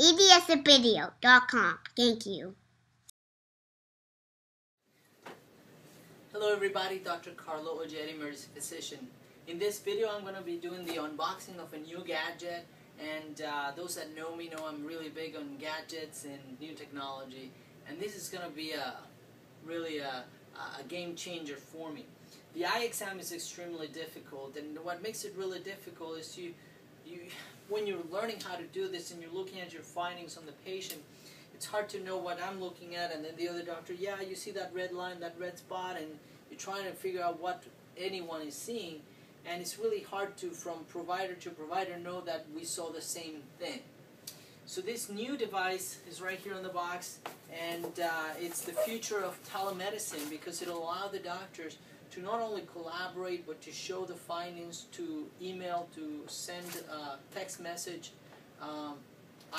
EBSvideo.com. Thank you. Hello everybody, Dr. Carlo Oller, emergency physician. In this video I'm going to be doing the unboxing of a new gadget and uh, those that know me know I'm really big on gadgets and new technology and this is going to be a really a, a game changer for me. The eye exam is extremely difficult and what makes it really difficult is you, you when you're learning how to do this and you're looking at your findings on the patient it's hard to know what I'm looking at and then the other doctor, yeah, you see that red line, that red spot, and you're trying to figure out what anyone is seeing, and it's really hard to, from provider to provider, know that we saw the same thing. So this new device is right here on the box, and uh, it's the future of telemedicine because it'll allow the doctors to not only collaborate, but to show the findings, to email, to send a text message, um,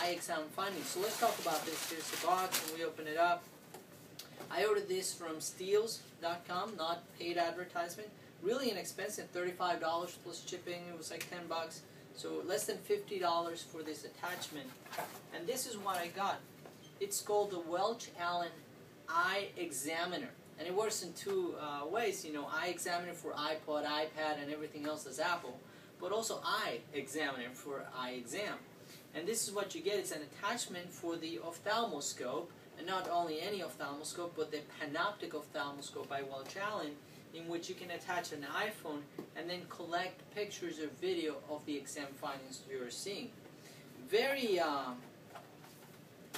exam findings. So let's talk about this. Here's the box, and we open it up. I ordered this from Steeles.com, not paid advertisement. Really inexpensive, $35 plus shipping. It was like 10 bucks. So less than $50 for this attachment. And this is what I got. It's called the Welch Allyn iExaminer. And it works in two uh, ways, you know, iExaminer for iPod, iPad, and everything else that's Apple. But also Eye Examiner for eye exam. And this is what you get. It's an attachment for the ophthalmoscope, and not only any ophthalmoscope, but the PanOptic ophthalmoscope by Welch Allyn, in which you can attach an iPhone and then collect pictures or video of the exam findings you're seeing. Very um,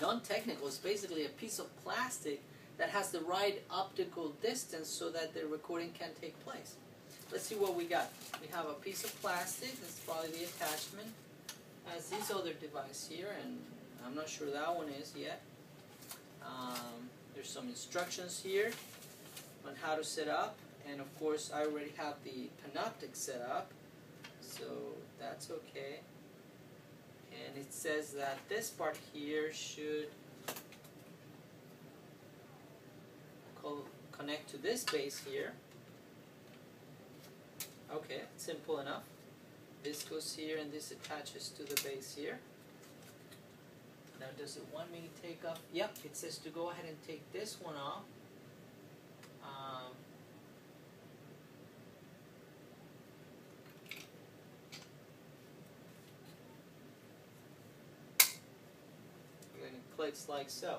non-technical. It's basically a piece of plastic that has the right optical distance so that the recording can take place. Let's see what we got. We have a piece of plastic. That's probably the attachment has this other device here, and I'm not sure that one is yet. Um, there's some instructions here on how to set up, and of course I already have the PanOptic set up, so that's okay. And it says that this part here should connect to this base here. Okay, simple enough. This goes here and this attaches to the base here. Now does it want me to take off? Yep, it says to go ahead and take this one off. Um, and it clicks like so.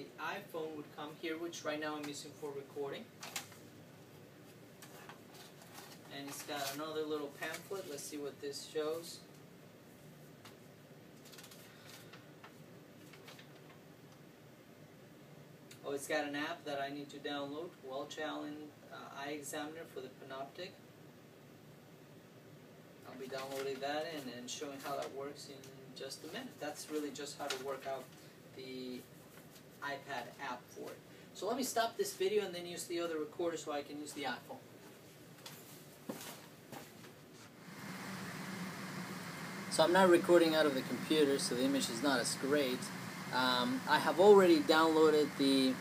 The iPhone would come here, which right now I'm using for recording. And it's got another little pamphlet. Let's see what this shows. Oh, it's got an app that I need to download, Welch Allyn uh, iExaminer for the PanOptic. I'll be downloading that and, and showing how that works in just a minute. That's really just how to work out the iPad app for it. So let me stop this video and then use the other recorder so I can use the iPhone. So I'm not recording out of the computer, so the image is not as great. Um, I have already downloaded the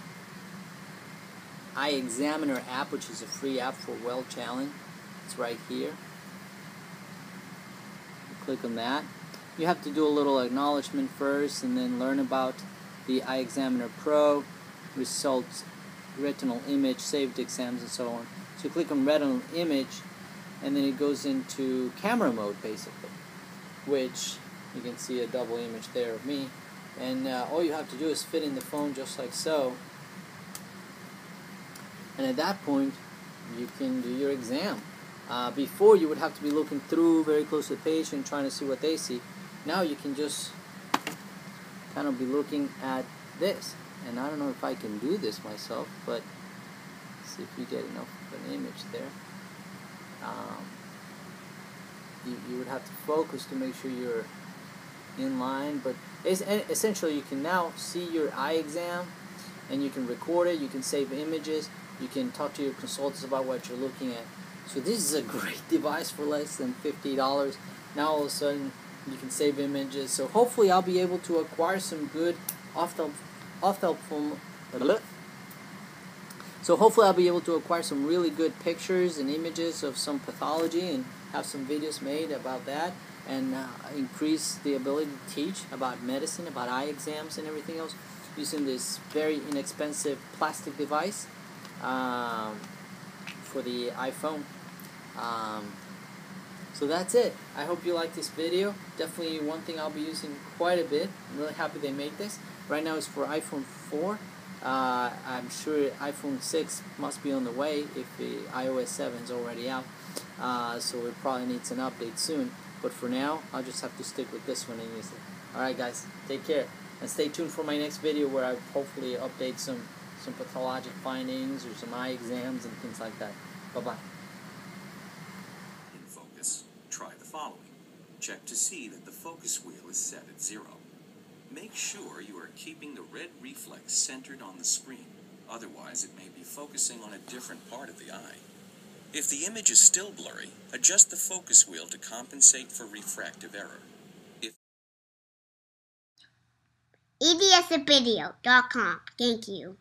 iExaminer app, which is a free app for Welch Allyn. It's right here. You click on that. You have to do a little acknowledgement first and then learn about the iExaminer Pro, results, retinal image, saved exams, and so on. So you click on retinal image, and then it goes into camera mode basically, which you can see a double image there of me. And uh, all you have to do is fit in the phone just like so. And at that point, you can do your exam. Uh, before, you would have to be looking through very close to the patient, trying to see what they see. Now you can just kind of be looking at this. And I don't know if I can do this myself, but see if you get enough of an image there. Um, you, you would have to focus to make sure you're in line, but it's, essentially you can now see your eye exam and you can record it, you can save images, you can talk to your consultants about what you're looking at. So this is a great device for less than $50. Now all of a sudden you can save images. So hopefully I'll be able to acquire some good off-the off helpful So hopefully I'll be able to acquire some really good pictures and images of some pathology and have some videos made about that and uh, increase the ability to teach about medicine, about eye exams and everything else using this very inexpensive plastic device um, for the iPhone. Um, so that's it. I hope you like this video. Definitely one thing I'll be using quite a bit. I'm really happy they made this. Right now it's for iPhone 4. Uh, I'm sure iPhone 6 must be on the way if the iOS 7 is already out. Uh, so it probably needs an update soon. But for now, I'll just have to stick with this one and use it. Alright guys, take care. And stay tuned for my next video where I hopefully update some, some pathologic findings or some eye exams and things like that. Bye-bye. In focus, try the following. Check to see that the focus wheel is set at zero. Make sure you are keeping the red reflex centered on the screen, otherwise it may be focusing on a different part of the eye. If the image is still blurry, adjust the focus wheel to compensate for refractive error. EDSvideo.com. Thank you.